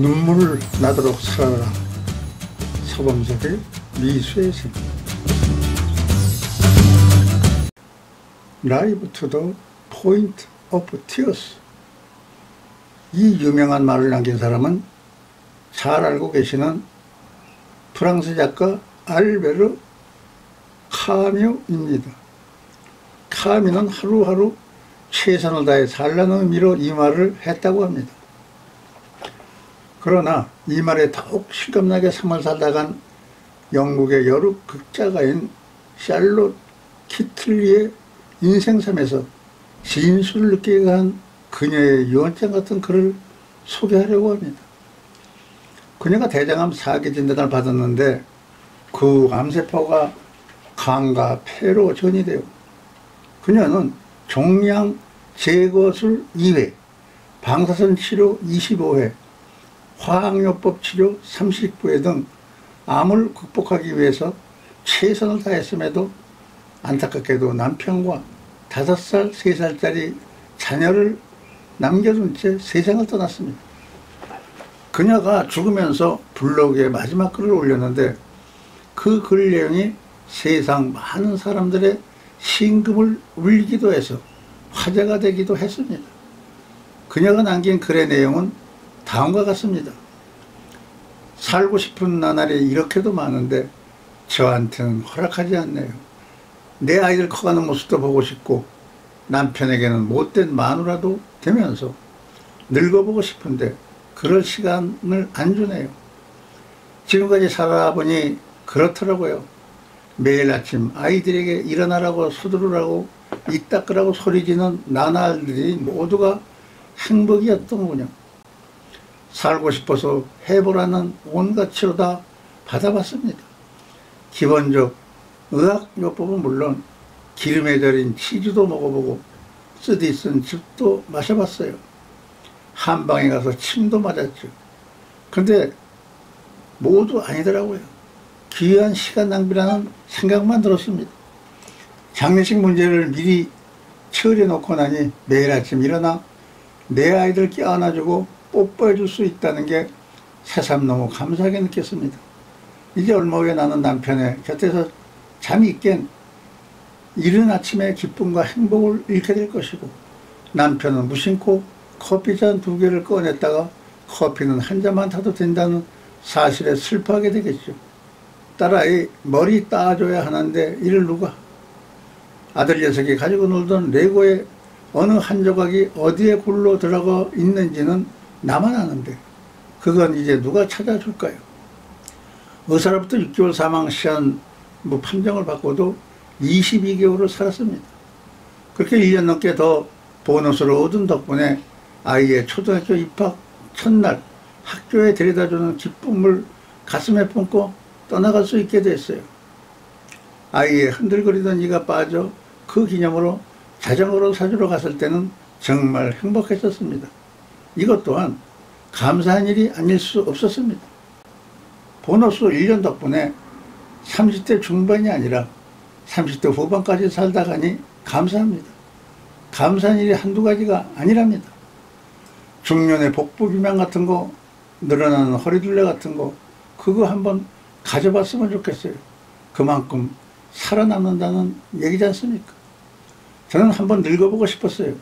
눈물 나도록 살아라 서범석의 미수의 세계 Live to the point of tears 이 유명한 말을 남긴 사람은 잘 알고 계시는 프랑스 작가 알베르 카뮤입니다. 카뮤는 하루하루 최선을 다해 살라는 의미로 이 말을 했다고 합니다. 그러나 이 말에 더욱 실감나게 삶을 살다간 영국의 여러 극작가인 샬롯 키틀리의 인생섬에서 진술을 느끼게 한 그녀의 유언장 같은 글을 소개하려고 합니다. 그녀가 대장암 사기 진단을 받았는데 그 암세포가 간과 폐로 전이되어 그녀는 종양 제거술 2회, 방사선 치료 25회, 화학요법 치료 39회 등 암을 극복하기 위해서 최선을 다했음에도 안타깝게도 남편과 5살, 3살짜리 자녀를 남겨둔 채 세상을 떠났습니다. 그녀가 죽으면서 블로그에 마지막 글을 올렸는데 그 글 내용이 세상 많은 사람들의 신금을 울리기도 해서 화제가 되기도 했습니다. 그녀가 남긴 글의 내용은 다음과 같습니다. 살고 싶은 나날이 이렇게도 많은데 저한테는 허락하지 않네요. 내 아이들 커가는 모습도 보고 싶고 남편에게는 못된 마누라도 되면서 늙어보고 싶은데 그럴 시간을 안 주네요. 지금까지 살아보니 그렇더라고요. 매일 아침 아이들에게 일어나라고 서두르라고 이 닦으라고 소리지는 나날들이 모두가 행복이었던군요. 살고 싶어서 해보라는 온갖 치료 다 받아봤습니다. 기본적 의학요법은 물론 기름에 절인 치즈도 먹어보고 쓰디 쓴 즙도 마셔봤어요. 한방에 가서 침도 맞았죠. 근데 모두 아니더라고요. 귀한 시간 낭비라는 생각만 들었습니다. 장례식 문제를 미리 처리해 놓고 나니 매일 아침 일어나 내 아이들 껴안아주고 뽀뽀해 줄 수 있다는 게 새삼 너무 감사하게 느꼈습니다. 이제 얼마 후에 나는 남편의 곁에서 잠이 있겐 이른 아침에 기쁨과 행복을 잃게 될 것이고 남편은 무심코 커피잔 두 개를 꺼냈다가 커피는 한 잔만 타도 된다는 사실에 슬퍼하게 되겠죠. 딸아이 머리 따줘야 하는데 이를 누가 아들 녀석이 가지고 놀던 레고의 어느 한 조각이 어디에 굴러 들어가 있는지는 나만 아는데 그건 이제 누가 찾아줄까요? 의사로부터 6개월 사망 시한 뭐 판정을 받고도 22개월을 살았습니다. 그렇게 1년 넘게 더 보너스를 얻은 덕분에 아이의 초등학교 입학 첫날 학교에 데려다주는 기쁨을 가슴에 품고 떠나갈 수 있게 됐어요. 아이의 흔들거리던 이가 빠져 그 기념으로 자전거를 사주러 갔을 때는 정말 행복했었습니다. 이것 또한 감사한 일이 아닐 수 없었습니다. 보너스 1년 덕분에 30대 중반이 아니라 30대 후반까지 살다 가니 감사합니다. 감사한 일이 한두 가지가 아니랍니다. 중년의 복부 비만 같은 거, 늘어나는 허리둘레 같은 거, 그거 한번 가져봤으면 좋겠어요. 그만큼 살아남는다는 얘기지 않습니까? 저는 한번 늙어보고 싶었어요.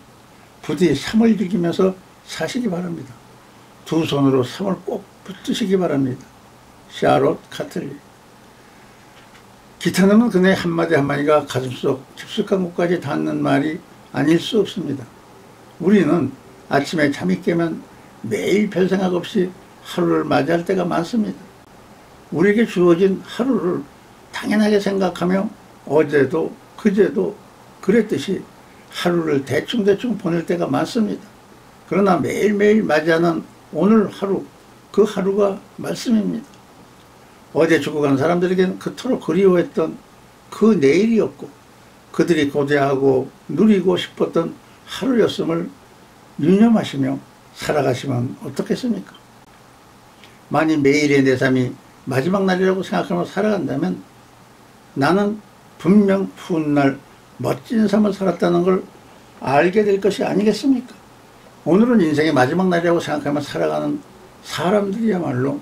부디 삶을 즐기면서 사시기 바랍니다. 두 손으로 삶을 꼭 붙드시기 바랍니다. 샤롯 카틀리 기타는 그네 한마디 한마디가 가슴속 깊숙한 곳까지 닿는 말이 아닐 수 없습니다. 우리는 아침에 잠이 깨면 매일 별 생각 없이 하루를 맞이할 때가 많습니다. 우리에게 주어진 하루를 당연하게 생각하며 어제도 그제도 그랬듯이 하루를 대충대충 보낼 때가 많습니다. 그러나 매일매일 맞이하는 오늘 하루, 그 하루가 말씀입니다. 어제 죽어간 사람들에게는 그토록 그리워했던 그 내일이었고 그들이 고대하고 누리고 싶었던 하루였음을 유념하시며 살아가시면 어떻겠습니까? 만일 매일의 내 삶이 마지막 날이라고 생각하며 살아간다면 나는 분명 훗날 멋진 삶을 살았다는 걸 알게 될 것이 아니겠습니까? 오늘은 인생의 마지막 날이라고 생각하며 살아가는 사람들이야말로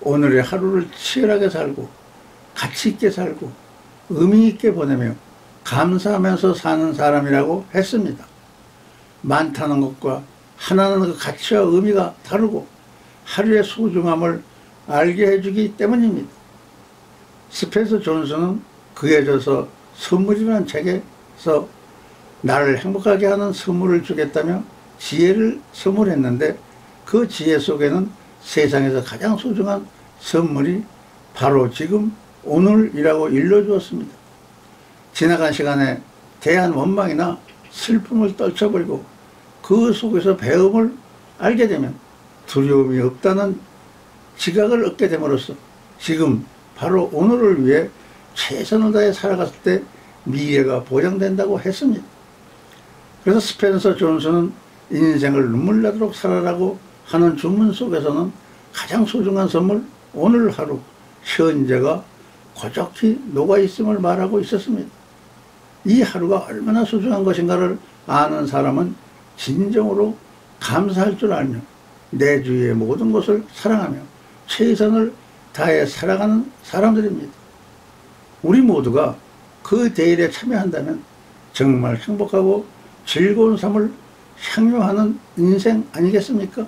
오늘의 하루를 치열하게 살고 가치 있게 살고 의미 있게 보내며 감사하면서 사는 사람이라고 했습니다. 많다는 것과 하나는 그 가치와 의미가 다르고 하루의 소중함을 알게 해주기 때문입니다. 스펜서 존슨은 그에 져서 선물이라는 책에서 나를 행복하게 하는 선물을 주겠다며 지혜를 선물했는데 그 지혜 속에는 세상에서 가장 소중한 선물이 바로 지금 오늘이라고 일러주었습니다. 지나간 시간에 대한 원망이나 슬픔을 떨쳐버리고 그 속에서 배움을 알게 되면 두려움이 없다는 지각을 얻게 됨으로써 지금 바로 오늘을 위해 최선을 다해 살아갔을 때 미래가 보장된다고 했습니다. 그래서 스펜서 존슨은 인생을 눈물 나도록 살아라고 하는 주문 속에서는 가장 소중한 선물 오늘 하루 현재가 고적히 녹아있음을 말하고 있었습니다. 이 하루가 얼마나 소중한 것인가를 아는 사람은 진정으로 감사할 줄 알며 내 주위의 모든 것을 사랑하며 최선을 다해 살아가는 사람들입니다. 우리 모두가 그 대일에 참여한다면 정말 행복하고 즐거운 삶을 향유하는 인생 아니겠습니까?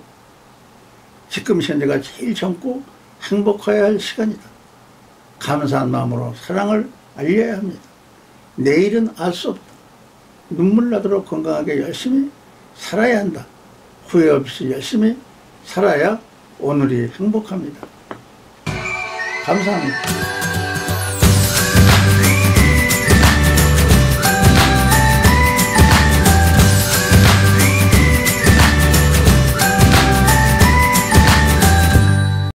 지금 현재가 제일 젊고 행복해야 할 시간이다. 감사한 마음으로 사랑을 알려야 합니다. 내일은 알 수 없다. 눈물 나도록 건강하게 열심히 살아야 한다. 후회 없이 열심히 살아야 오늘이 행복합니다. 감사합니다.